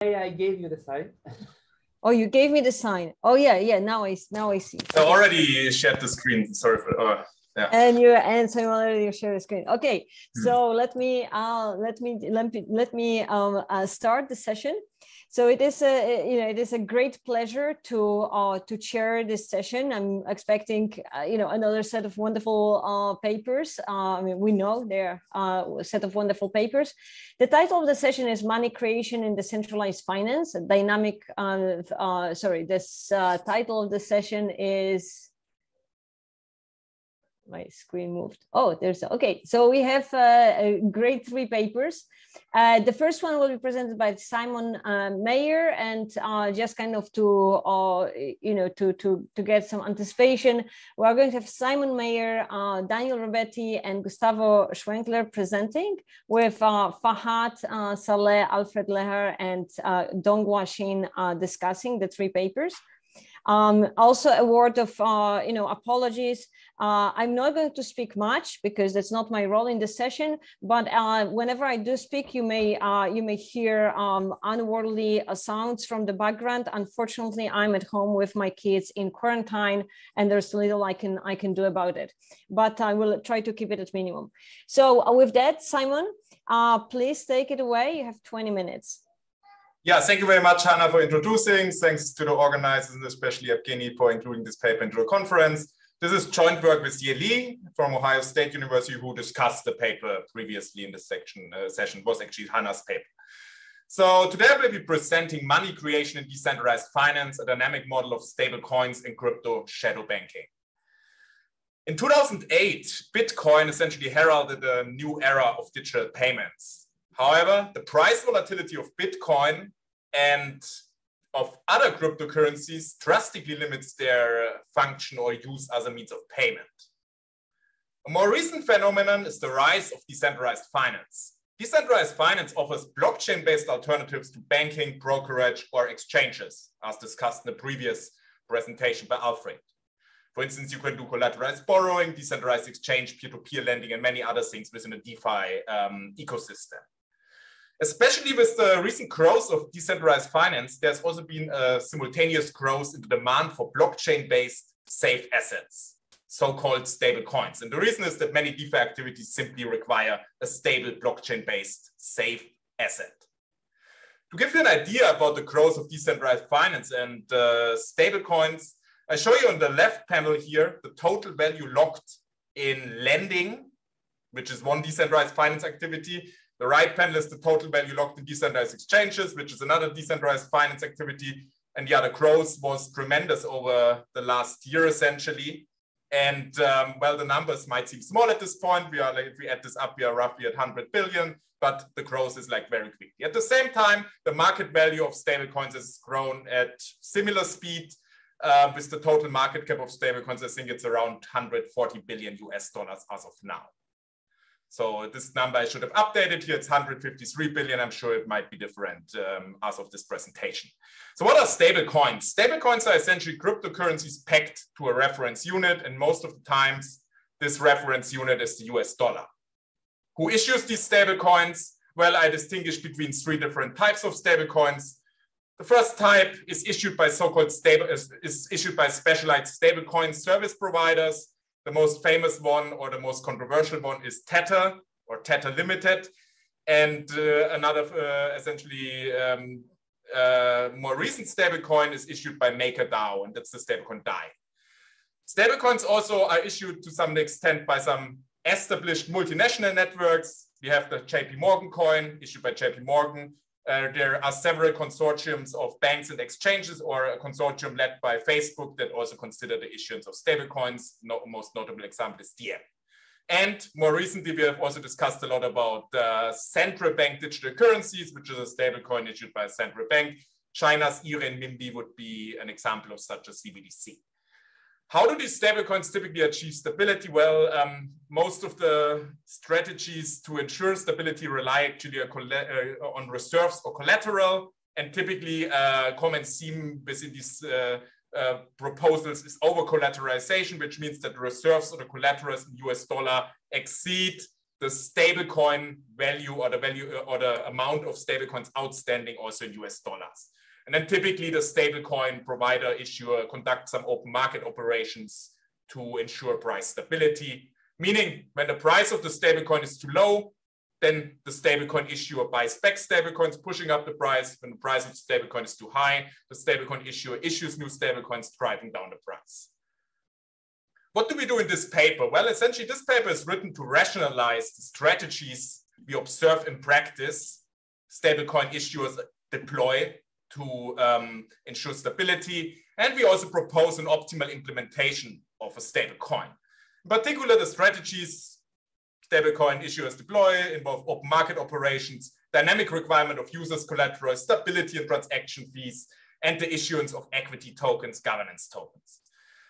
I gave you the sign. oh, you gave me the sign. Oh yeah, yeah. Now I now I see. I already shared the screen. Sorry for. Uh, yeah. And you and so you already share the screen. Okay, hmm. so let me uh, let me let me let me um, uh, start the session. So it is a you know it is a great pleasure to uh, to chair this session. I'm expecting uh, you know another set of wonderful uh, papers. Uh, I mean we know there are a set of wonderful papers. The title of the session is Money Creation in Decentralized Finance. A dynamic. Uh, uh, sorry, this title of the session is my screen moved. Oh, there's okay. So we have uh, great three papers. Uh, the first one will be presented by Simon uh, Mayer, and uh, just kind of to uh, you know to to to get some anticipation, we are going to have Simon Mayer, uh, Daniel Rabetti, and Gustavo Schwenkler presenting with Fahad Saleh, Alfred Lehar, and Donghwa Shin discussing the three papers. Um, also, a word of uh, you know apologies. Uh, I'm not going to speak much because that's not my role in the session. But uh, whenever I do speak, you may uh, you may hear um, unworldly uh, sounds from the background. Unfortunately, I'm at home with my kids in quarantine, and there's little I can I can do about it. But I will try to keep it at minimum. So uh, with that, Simon, please take it away. You have 20 minutes. Yeah, thank you very much, Hannah, for introducing. Thanks to the organizers, and especially Evgeny, for including this paper into the conference. This is joint work with Ye Li from Ohio State University, who discussed the paper previously in this section uh, session, was actually Hannah's paper. So today we'll be presenting money creation in decentralized finance, a dynamic model of stable coins and crypto shadow banking. In 2008, Bitcoin essentially heralded a new era of digital payments. However, the price volatility of Bitcoin and of other cryptocurrencies drastically limits their function or use as a means of payment. A more recent phenomenon is the rise of decentralized finance. Decentralized finance offers blockchain-based alternatives to banking, brokerage, or exchanges, as discussed in the previous presentation by Alfred. For instance, you can do collateralized borrowing, decentralized exchange, peer-to-peer lending, and many other things within a DeFi um, ecosystem especially with the recent growth of decentralized finance, there's also been a simultaneous growth in the demand for blockchain-based safe assets, so-called stable coins. And the reason is that many DeFi activities simply require a stable blockchain-based safe asset. To give you an idea about the growth of decentralized finance and uh, stable coins, I show you on the left panel here the total value locked in lending, which is one decentralized finance activity, the right panel is the total value locked in decentralized exchanges, which is another decentralized finance activity. And yeah, the growth was tremendous over the last year, essentially. And um, well, the numbers might seem small at this point. We are like, if we add this up, we are roughly at 100 billion, but the growth is like very quickly. At the same time, the market value of stablecoins has grown at similar speed uh, with the total market cap of stablecoins. I think it's around 140 billion US dollars as of now. So this number I should have updated here. It's 153 billion. I'm sure it might be different um, as of this presentation. So what are stable coins? Stable coins are essentially cryptocurrencies pegged to a reference unit. And most of the times, this reference unit is the US dollar. Who issues these stable coins? Well, I distinguish between three different types of stable coins. The first type is issued by so-called stable is, is issued by specialized stablecoin service providers the most famous one or the most controversial one is Tether or Tether Limited. And uh, another uh, essentially um, uh, more recent stablecoin is issued by MakerDAO, and that's the stablecoin DAI. Stablecoins also are issued to some extent by some established multinational networks. We have the JP Morgan coin issued by JP Morgan, uh, there are several consortiums of banks and exchanges or a consortium led by Facebook that also consider the issuance of stablecoins. No, most notable example is Diem. And more recently, we have also discussed a lot about uh, central bank digital currencies, which is a stablecoin issued by a central bank. China's e would be an example of such a CBDC. How do these stablecoins typically achieve stability? Well, um, most of the strategies to ensure stability rely actually uh, on reserves or collateral. And typically, uh, common theme within these uh, uh, proposals is over collateralization, which means that the reserves or the collaterals in US dollar exceed the stablecoin value or the value or the amount of stablecoins outstanding also in US dollars. And then typically the stablecoin provider issuer conducts some open market operations to ensure price stability, meaning when the price of the stablecoin is too low, then the stablecoin issuer buys back stablecoins, pushing up the price. When the price of the stablecoin is too high, the stablecoin issuer issues new stablecoins, driving down the price. What do we do in this paper? Well, essentially, this paper is written to rationalize the strategies we observe in practice stablecoin issuers deploy to um, ensure stability. And we also propose an optimal implementation of a stablecoin. In particular, the strategies stablecoin issuers deploy involve open market operations, dynamic requirement of users collateral, stability and transaction fees, and the issuance of equity tokens, governance tokens.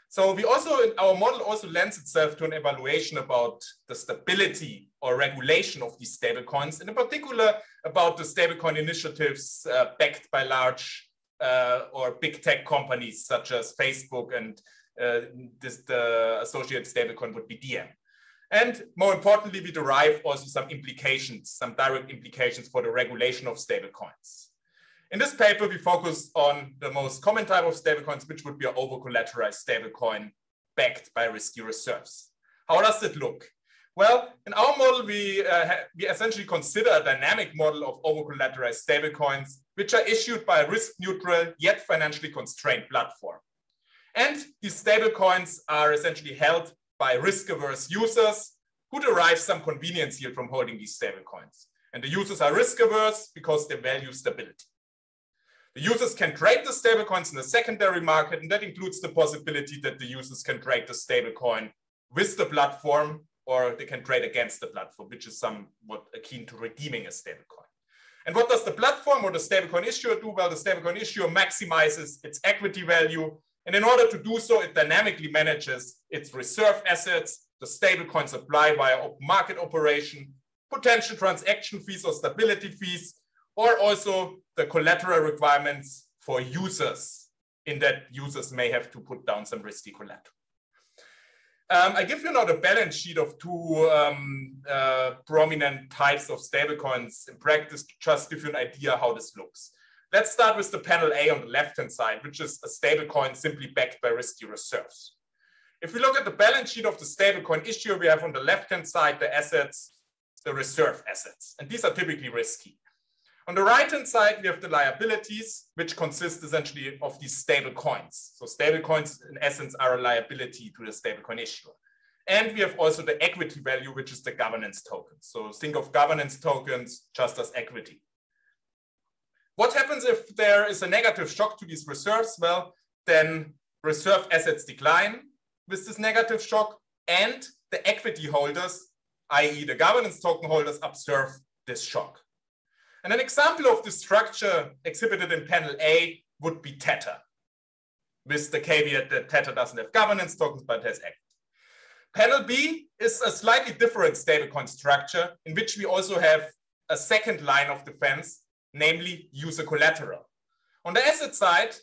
So we also, our model also lends itself to an evaluation about the stability or regulation of these stablecoins, and in particular about the stablecoin initiatives uh, backed by large uh, or big tech companies such as Facebook and uh, this, the associated stablecoin would be Diem. And more importantly, we derive also some implications, some direct implications for the regulation of stablecoins. In this paper, we focus on the most common type of stablecoins, which would be an over-collateralized stablecoin backed by risky reserves. How does it look? Well, in our model, we, uh, we essentially consider a dynamic model of over-collateralized stablecoins, which are issued by a risk-neutral yet financially constrained platform. And these stablecoins are essentially held by risk-averse users who derive some convenience yield from holding these stablecoins. And the users are risk-averse because they value stability. The users can trade the stablecoins in the secondary market, and that includes the possibility that the users can trade the stablecoin with the platform, or they can trade against the platform, which is somewhat akin to redeeming a stablecoin. And what does the platform or the stablecoin issuer do? Well, the stablecoin issuer maximizes its equity value and in order to do so, it dynamically manages its reserve assets, the stablecoin supply via open market operation, potential transaction fees or stability fees, or also the collateral requirements for users in that users may have to put down some risky collateral. Um, I give you now the balance sheet of two um, uh, prominent types of stablecoins in practice to just give you an idea how this looks. Let's start with the panel A on the left-hand side, which is a stablecoin simply backed by risky reserves. If we look at the balance sheet of the stablecoin issuer, we have on the left-hand side the assets, the reserve assets, and these are typically risky. On the right-hand side, we have the liabilities, which consist essentially of these stable coins. So stable coins, in essence, are a liability to the stablecoin issuer. And we have also the equity value, which is the governance token. So think of governance tokens just as equity. What happens if there is a negative shock to these reserves? Well, then reserve assets decline with this negative shock and the equity holders, i.e. the governance token holders, observe this shock. And an example of this structure exhibited in panel A would be Tether, with the caveat that Tether doesn't have governance tokens, but has equity. Panel B is a slightly different stablecoin structure in which we also have a second line of defense namely user collateral. On the asset side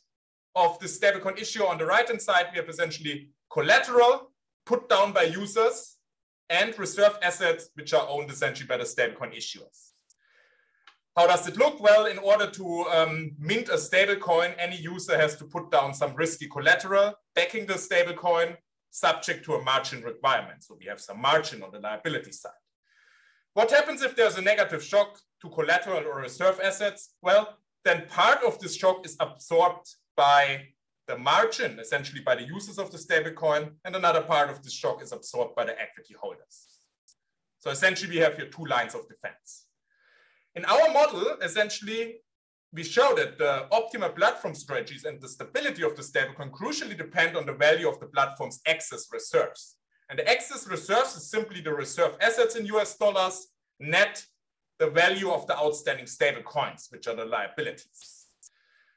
of the stablecoin issue on the right-hand side, we have essentially collateral put down by users and reserve assets, which are owned essentially by the stablecoin issuers. How does it look? Well, in order to um, mint a stablecoin, any user has to put down some risky collateral backing the stablecoin subject to a margin requirement. So we have some margin on the liability side. What happens if there's a negative shock to collateral or reserve assets? Well, then part of this shock is absorbed by the margin, essentially by the users of the stablecoin, and another part of this shock is absorbed by the equity holders. So essentially, we have here two lines of defense. In our model, essentially, we show that the optimal platform strategies and the stability of the stablecoin crucially depend on the value of the platform's excess reserves. And the excess reserves is simply the reserve assets in US dollars, net the value of the outstanding stable coins, which are the liabilities.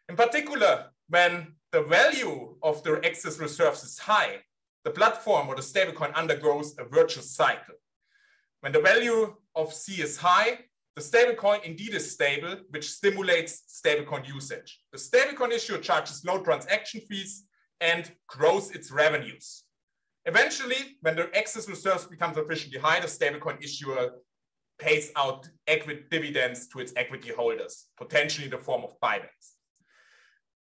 In particular, when the value of the excess reserves is high, the platform or the stablecoin undergoes a virtuous cycle. When the value of C is high, the stablecoin indeed is stable, which stimulates stablecoin usage. The stablecoin issuer charges no transaction fees and grows its revenues. Eventually, when the excess reserves become sufficiently high, the stablecoin issuer pays out equity dividends to its equity holders, potentially in the form of buybacks.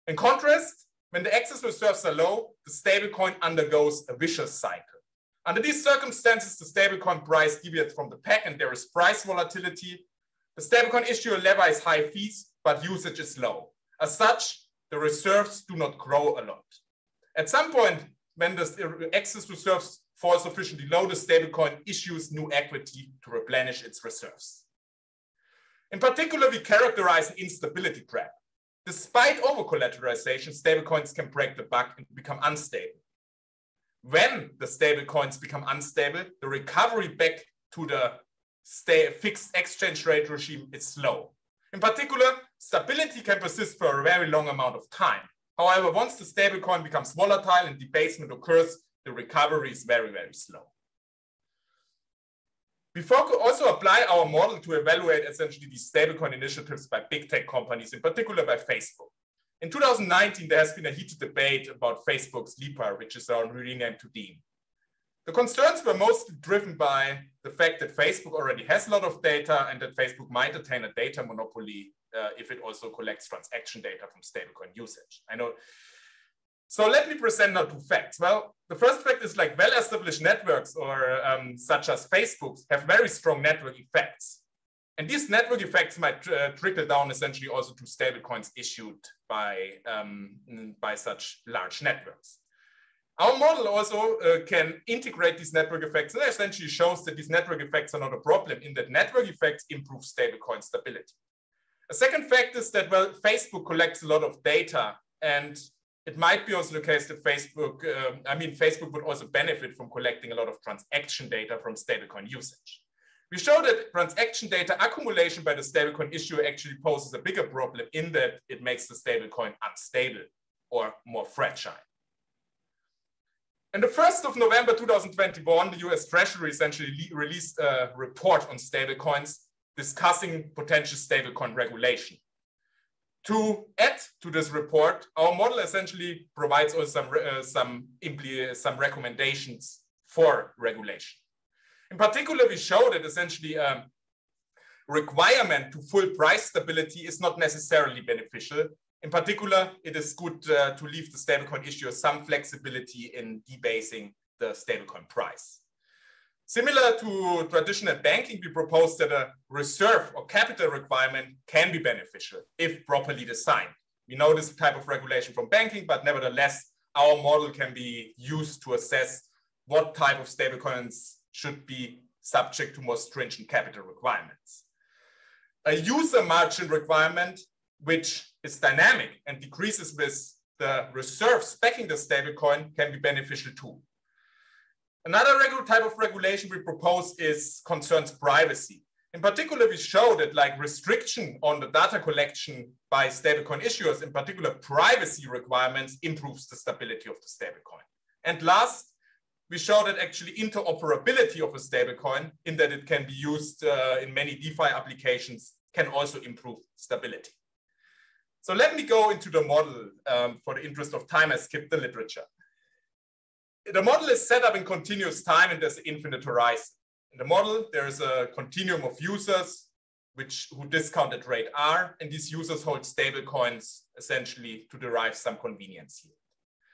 In contrast, when the excess reserves are low, the stablecoin undergoes a vicious cycle. Under these circumstances, the stablecoin price deviates from the peg and there is price volatility. The stablecoin issuer levies high fees, but usage is low. As such, the reserves do not grow a lot. At some point, when the excess reserves fall sufficiently low, the stablecoin issues new equity to replenish its reserves. In particular, we characterize an instability trap. Despite over-collateralization, stablecoins can break the buck and become unstable. When the stablecoins become unstable, the recovery back to the fixed exchange rate regime is slow. In particular, stability can persist for a very long amount of time. However, once the stablecoin becomes volatile and debasement occurs, the recovery is very, very slow. Before we also apply our model to evaluate essentially these stablecoin initiatives by big tech companies, in particular by Facebook. In 2019, there has been a heated debate about Facebook's Libra, which is now renamed to Diem. The concerns were mostly driven by the fact that Facebook already has a lot of data and that Facebook might attain a data monopoly uh, if it also collects transaction data from stablecoin usage. I know. So let me present now two facts. Well, the first fact is like well-established networks or um, such as Facebook's have very strong network effects. And these network effects might uh, trickle down essentially also to stablecoins issued by, um, by such large networks. Our model also uh, can integrate these network effects and essentially shows that these network effects are not a problem in that network effects improve stablecoin stability. A second fact is that, well, Facebook collects a lot of data and it might be also the case that Facebook, um, I mean, Facebook would also benefit from collecting a lot of transaction data from stablecoin usage. We show that transaction data accumulation by the stablecoin issuer actually poses a bigger problem in that it makes the stablecoin unstable or more fragile. In the 1st of November 2021, the US Treasury essentially released a report on stablecoins discussing potential stablecoin regulation. To add to this report, our model essentially provides some, uh, some, some recommendations for regulation. In particular, we show that essentially a um, requirement to full price stability is not necessarily beneficial in particular, it is good uh, to leave the stablecoin issuer some flexibility in debasing the stablecoin price. Similar to traditional banking, we propose that a reserve or capital requirement can be beneficial if properly designed. We know this type of regulation from banking, but nevertheless, our model can be used to assess what type of stablecoins should be subject to more stringent capital requirements. A user margin requirement which is dynamic and decreases with the reserves backing the stablecoin can be beneficial too. Another regular type of regulation we propose is concerns privacy. In particular, we show that like restriction on the data collection by stablecoin issuers, in particular privacy requirements, improves the stability of the stablecoin. And last, we show that actually interoperability of a stablecoin in that it can be used uh, in many DeFi applications can also improve stability. So let me go into the model um, for the interest of time. I skipped the literature. The model is set up in continuous time and there's an infinite horizon. In the model, there is a continuum of users which who discount at rate R, and these users hold stable coins essentially to derive some convenience yield.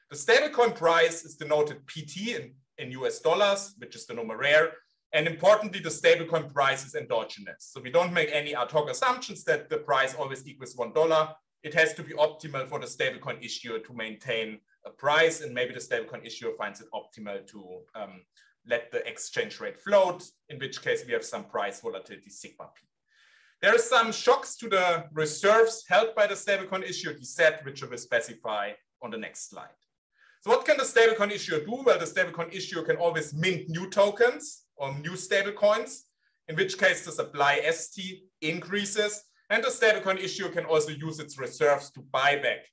The stablecoin price is denoted PT in, in US dollars, which is the numeraire, and importantly, the stablecoin price is endogenous. So we don't make any ad hoc assumptions that the price always equals $1 it has to be optimal for the stablecoin issuer to maintain a price, and maybe the stablecoin issuer finds it optimal to um, let the exchange rate float, in which case we have some price volatility sigma p. There are some shocks to the reserves held by the stablecoin issuer, DZ, which I will specify on the next slide. So what can the stablecoin issuer do? Well, the stablecoin issuer can always mint new tokens or new stablecoins, in which case the supply ST increases and the stablecoin issuer can also use its reserves to buy back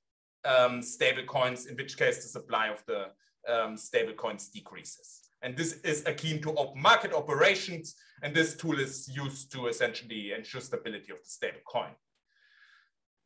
um, stablecoins, in which case the supply of the um, stablecoins decreases. And this is akin to open market operations. And this tool is used to essentially ensure stability of the stablecoin.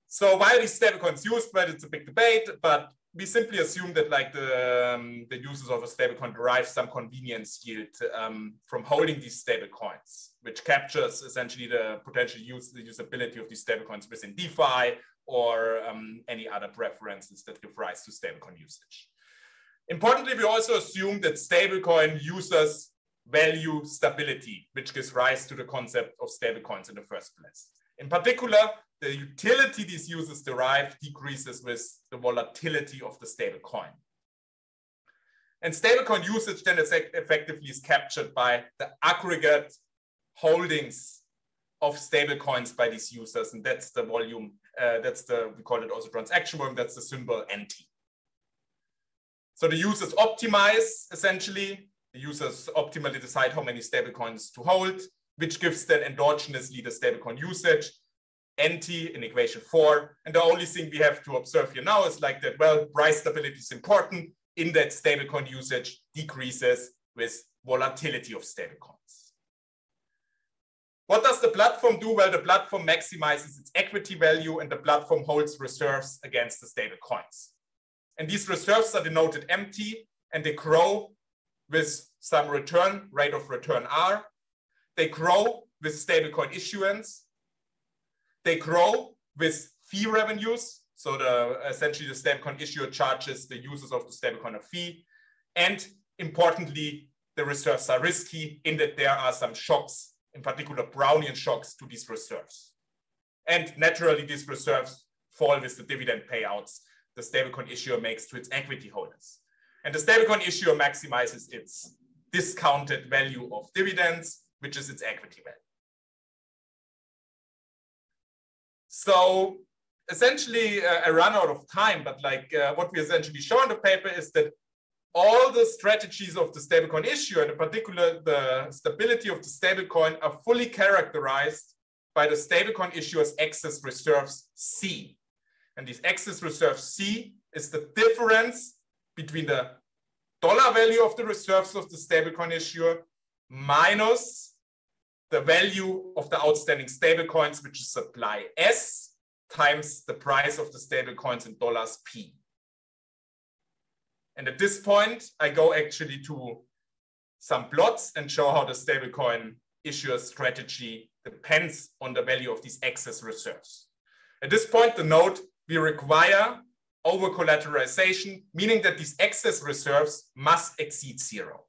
So why are these stablecoins used? Well, it's a big debate, but we simply assume that like the, um, the users of a stablecoin derive some convenience yield um, from holding these stablecoins, which captures essentially the potential use, the usability of these stablecoins within DeFi or um, any other preferences that give rise to stablecoin usage. Importantly, we also assume that stablecoin users value stability, which gives rise to the concept of stablecoins in the first place. In particular, the utility these users derive decreases with the volatility of the stablecoin. And stablecoin usage then effectively is captured by the aggregate holdings of stablecoins by these users. And that's the volume, uh, that's the, we call it also transaction volume, that's the symbol NT. So the users optimize essentially, the users optimally decide how many stablecoins to hold, which gives then endogenously the stablecoin usage, NT in equation four. And the only thing we have to observe here now is like that, well, price stability is important in that stablecoin usage decreases with volatility of stablecoins. What does the platform do? Well, the platform maximizes its equity value and the platform holds reserves against the stablecoins. And these reserves are denoted MT and they grow with some return, rate of return R. They grow with stablecoin issuance they grow with fee revenues. So the essentially the stablecoin issuer charges the users of the stablecoin a fee. And importantly, the reserves are risky in that there are some shocks, in particular Brownian shocks to these reserves. And naturally, these reserves fall with the dividend payouts the stablecoin issuer makes to its equity holders. And the stablecoin issuer maximizes its discounted value of dividends, which is its equity value. So essentially, uh, I run out of time, but like uh, what we essentially show in the paper is that all the strategies of the stablecoin issue, and in particular the stability of the stablecoin, are fully characterized by the stablecoin issuer's excess reserves C. And this excess reserves C is the difference between the dollar value of the reserves of the stablecoin issuer minus the value of the outstanding stable coins, which is supply S times the price of the stable coins in dollars P. And at this point, I go actually to some plots and show how the stablecoin issuer strategy depends on the value of these excess reserves. At this point, the note, we require over collateralization, meaning that these excess reserves must exceed zero.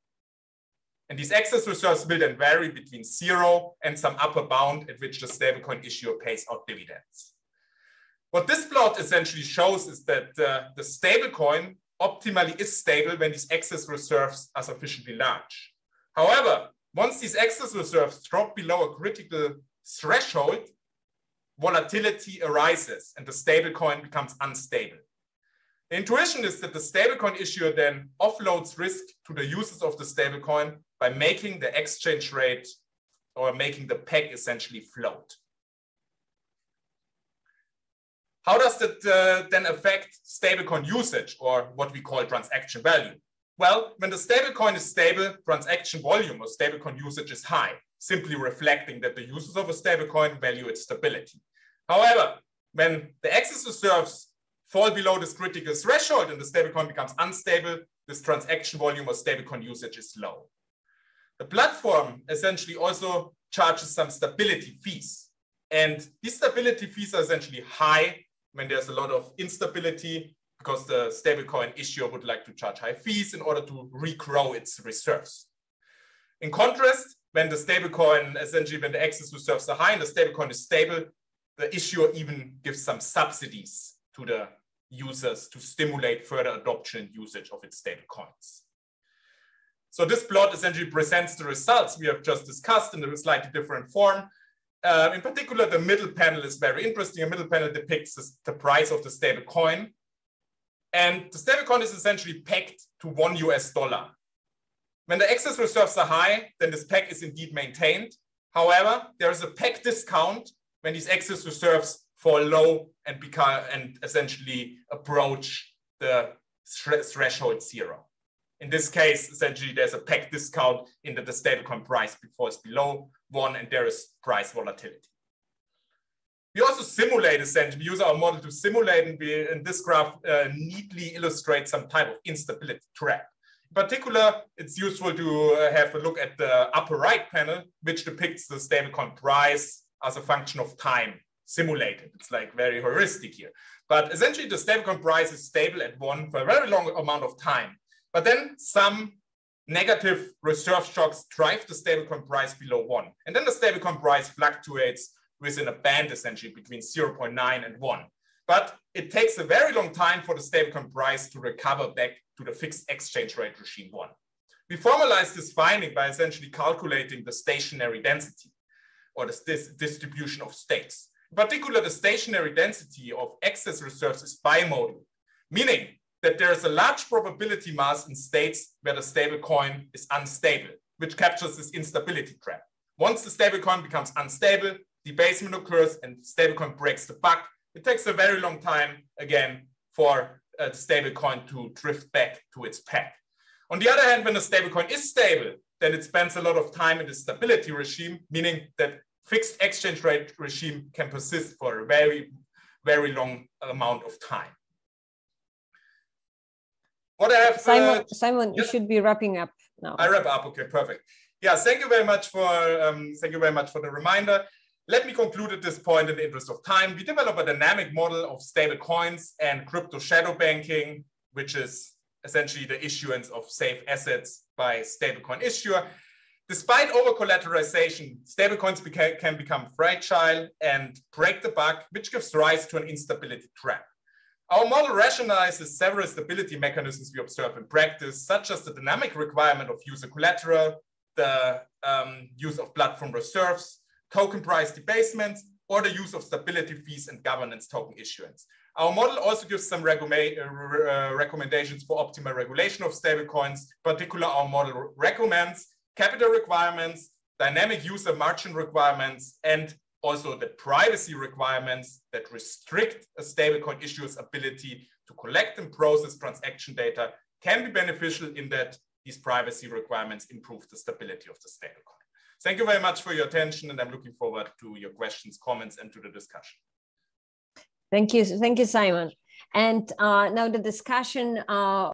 And these excess reserves will then vary between zero and some upper bound at which the stablecoin issuer pays out dividends. What this plot essentially shows is that uh, the stablecoin optimally is stable when these excess reserves are sufficiently large. However, once these excess reserves drop below a critical threshold, volatility arises and the stablecoin becomes unstable. The intuition is that the stablecoin issuer then offloads risk to the users of the stablecoin by making the exchange rate or making the peg essentially float. How does that uh, then affect stablecoin usage or what we call transaction value? Well, when the stablecoin is stable, transaction volume or stablecoin usage is high, simply reflecting that the users of a stablecoin value its stability. However, when the excess reserves fall below this critical threshold and the stablecoin becomes unstable, this transaction volume or stablecoin usage is low. The platform essentially also charges some stability fees. And these stability fees are essentially high when there's a lot of instability because the stablecoin issuer would like to charge high fees in order to regrow its reserves. In contrast, when the stablecoin, essentially when the excess reserves are high and the stablecoin is stable, the issuer even gives some subsidies to the users to stimulate further adoption and usage of its stablecoins. So this plot essentially presents the results we have just discussed in a slightly different form. Uh, in particular, the middle panel is very interesting. The middle panel depicts the price of the stable coin. And the stable coin is essentially pegged to one US dollar. When the excess reserves are high, then this peg is indeed maintained. However, there is a peg discount when these excess reserves fall low and become and essentially approach the threshold zero. In this case, essentially, there's a peg discount in the stablecoin price before it's below one, and there is price volatility. We also simulate essentially, we use our model to simulate and we in this graph uh, neatly illustrate some type of instability trap. In particular, it's useful to uh, have a look at the upper right panel, which depicts the stablecoin price as a function of time simulated. It's like very heuristic here. But essentially the stablecoin price is stable at one for a very long amount of time. But then some negative reserve shocks drive the stablecoin price below one. And then the stablecoin price fluctuates within a band essentially between 0.9 and one. But it takes a very long time for the stablecoin price to recover back to the fixed exchange rate regime one. We formalize this finding by essentially calculating the stationary density or the this distribution of states. In particular, the stationary density of excess reserves is bimodal, meaning that there is a large probability mass in states where the stable coin is unstable, which captures this instability trap. Once the stable coin becomes unstable, debasement occurs and stablecoin breaks the buck. It takes a very long time, again, for uh, the stablecoin to drift back to its peg. On the other hand, when the stablecoin is stable, then it spends a lot of time in the stability regime, meaning that fixed exchange rate regime can persist for a very, very long amount of time. What I have, Simon, uh, Simon, you should be wrapping up now. I wrap up. Okay, perfect. Yeah, thank you very much for um, thank you very much for the reminder. Let me conclude at this point in the interest of time. We develop a dynamic model of stable coins and crypto shadow banking, which is essentially the issuance of safe assets by stablecoin issuer. Despite over-collateralization, stablecoins beca can become fragile and break the buck, which gives rise to an instability trap. Our model rationalizes several stability mechanisms we observe in practice, such as the dynamic requirement of user collateral, the um, use of platform reserves, token price debasement, or the use of stability fees and governance token issuance. Our model also gives some uh, uh, recommendations for optimal regulation of stablecoins. In particular, our model recommends capital requirements, dynamic user margin requirements, and also the privacy requirements that restrict a stablecoin issuer's ability to collect and process transaction data can be beneficial in that these privacy requirements improve the stability of the stablecoin. Thank you very much for your attention, and I'm looking forward to your questions, comments, and to the discussion. Thank you. Thank you, Simon. And uh, now the discussion uh,